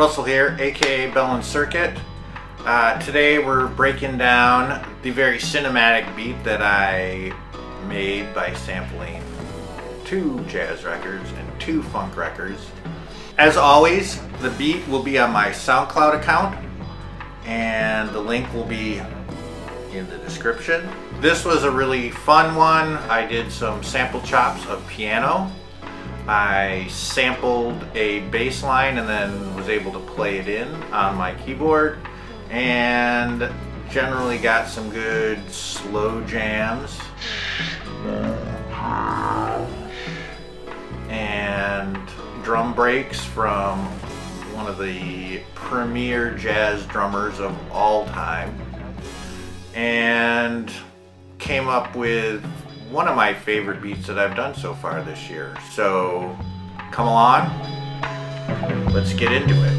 Russell here, aka Bell and Circuit. Uh, today we're breaking down the very cinematic beat that I made by sampling two jazz records and two funk records. As always, the beat will be on my SoundCloud account and the link will be in the description. This was a really fun one. I did some sample chops of piano. I sampled a bass line and then was able to play it in on my keyboard and generally got some good slow jams. And drum breaks from one of the premier jazz drummers of all time. And came up with one of my favorite beats that I've done so far this year. So come along, let's get into it.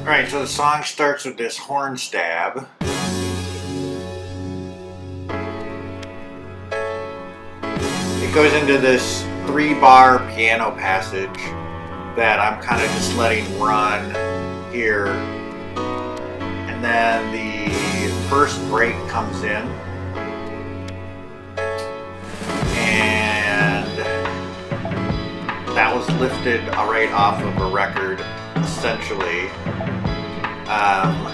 Alright, so the song starts with this horn stab. It goes into this three bar piano passage that I'm kind of just letting run here. And then the first break comes in. And that was lifted right off of a record, essentially. Um,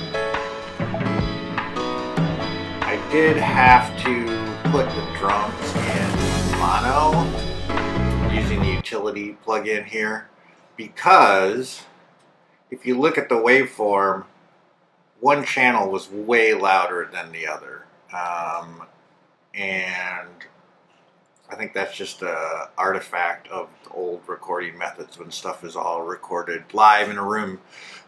I did have to put the drums in mono using the utility plugin here because if you look at the waveform, one channel was way louder than the other. Um, and I think that's just a artifact of old recording methods when stuff is all recorded live in a room.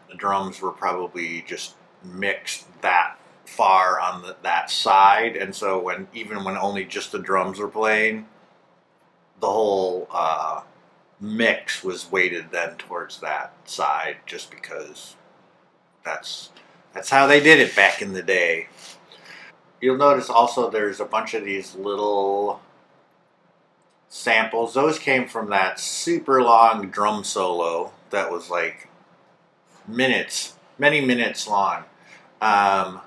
The drums were probably just mixed that far on the, that side, and so when even when only just the drums were playing, the whole uh, mix was weighted then towards that side, just because that's that's how they did it back in the day. You'll notice also there's a bunch of these little samples. Those came from that super long drum solo that was like minutes, many minutes long. Um,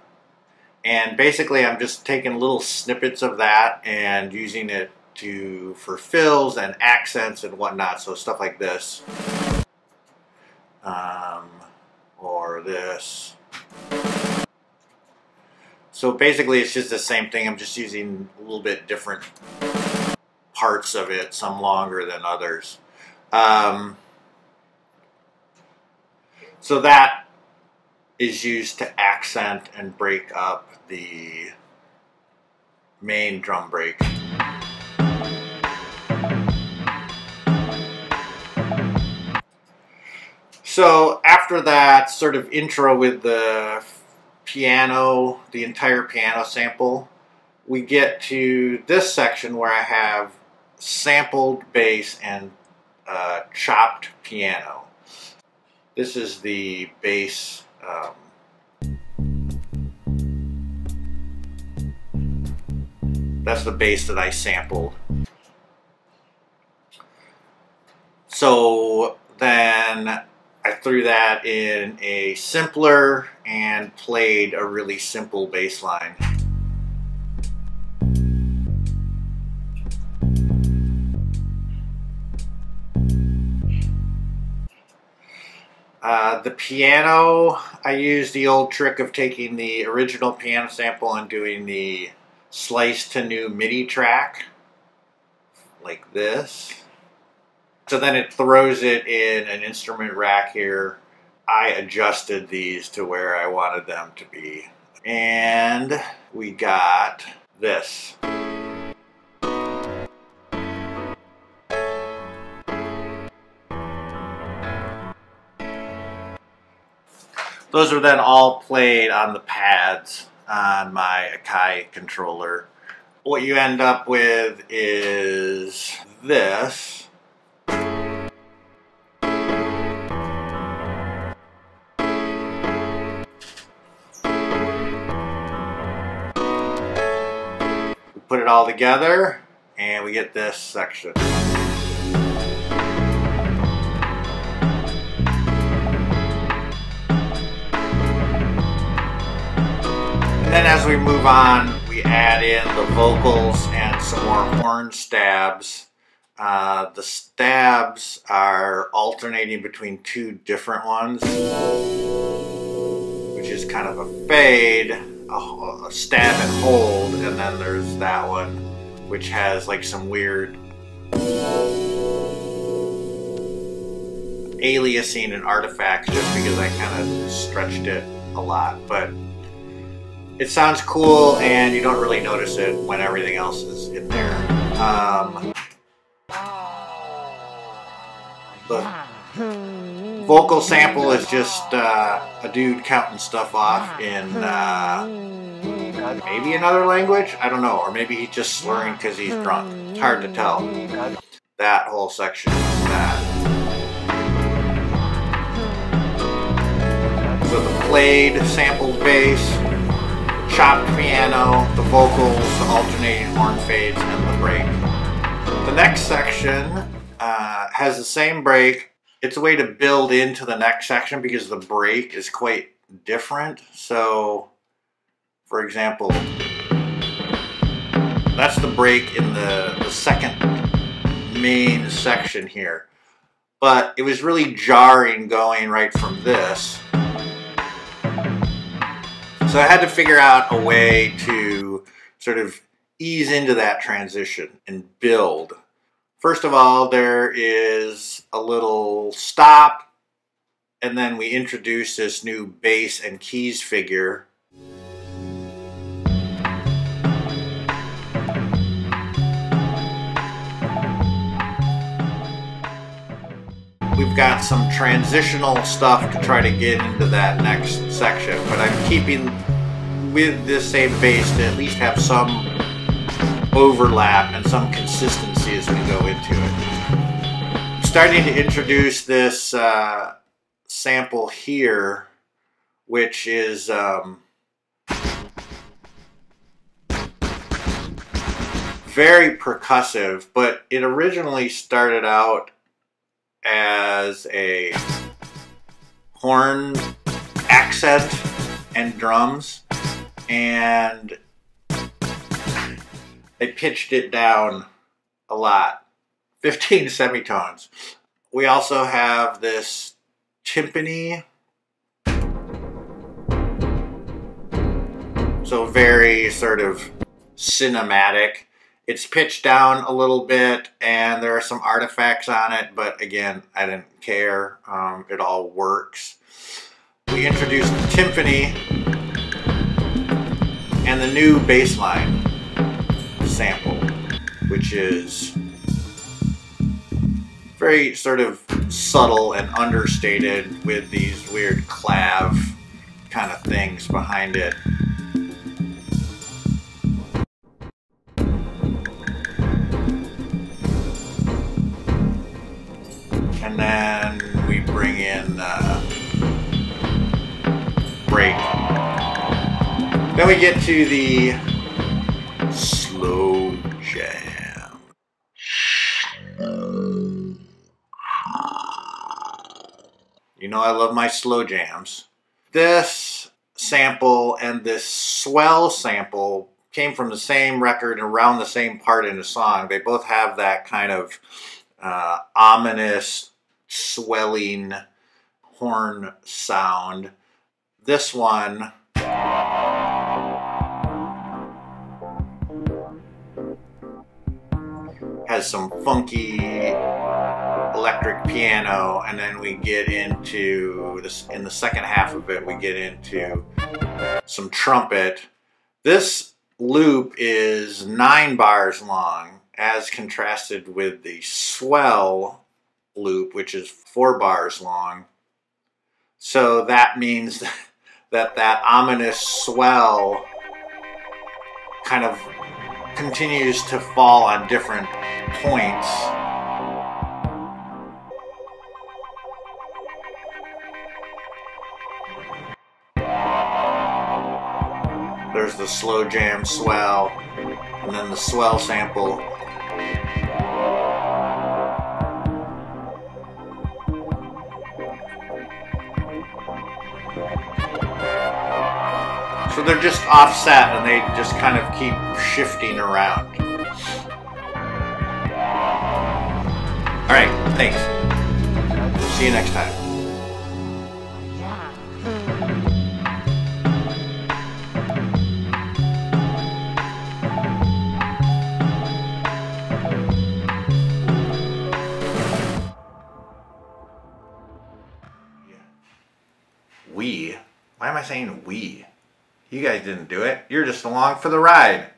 and basically I'm just taking little snippets of that and using it to for fills and accents and whatnot. So stuff like this. Um, or this. So basically it's just the same thing. I'm just using a little bit different parts of it, some longer than others. Um, so that is used to accent and break up the main drum break. So after that sort of intro with the piano, the entire piano sample, we get to this section where I have sampled bass and uh, chopped piano. This is the bass. Um, that's the bass that I sampled. So then Threw that in a simpler and played a really simple bass line. Uh, the piano, I used the old trick of taking the original piano sample and doing the slice to new MIDI track, like this. So then it throws it in an instrument rack here. I adjusted these to where I wanted them to be. And we got this. Those are then all played on the pads on my Akai controller. What you end up with is this. Together and we get this section. And then as we move on, we add in the vocals and some more horn stabs. Uh, the stabs are alternating between two different ones, which is kind of a fade, a, a stab and hold, and then there's that one, which has like some weird aliasing and artifacts just because I kind of stretched it a lot. But it sounds cool and you don't really notice it when everything else is in there. Um, the vocal sample is just uh, a dude counting stuff off in uh, maybe another language. I don't know, or maybe he's just slurring because he's drunk. It's hard to tell. That whole section is that. So the played sampled bass chopped piano, the vocals, the alternating horn fades, and the break. The next section uh, has the same break. It's a way to build into the next section because the break is quite different. So, for example, that's the break in the, the second main section here. But it was really jarring going right from this so I had to figure out a way to sort of ease into that transition and build. First of all, there is a little stop, and then we introduce this new bass and keys figure. We've got some transitional stuff to try to get into that next section, but I'm keeping with this same bass to at least have some overlap and some consistency as we go into it. I'm starting to introduce this uh, sample here, which is um, very percussive, but it originally started out as a horn accent and drums and they pitched it down a lot. 15 semitones. We also have this timpani. So very sort of cinematic. It's pitched down a little bit and there are some artifacts on it, but again, I didn't care. Um, it all works. We introduced timpani and the new bass line sample, which is very sort of subtle and understated with these weird clav kind of things behind it. and then we bring in uh, break. Then we get to the know I love my slow jams. This sample and this swell sample came from the same record around the same part in the song. They both have that kind of uh, ominous swelling horn sound. This one has some funky electric piano and then we get into this in the second half of it we get into some trumpet this loop is nine bars long as contrasted with the swell loop, which is four bars long. So that means that that ominous swell kind of continues to fall on different points. There's the slow jam swell, And then the swell sample. So they're just offset and they just kind of keep shifting around. Alright, thanks. See you next time. Am I saying we? You guys didn't do it. You're just along for the ride.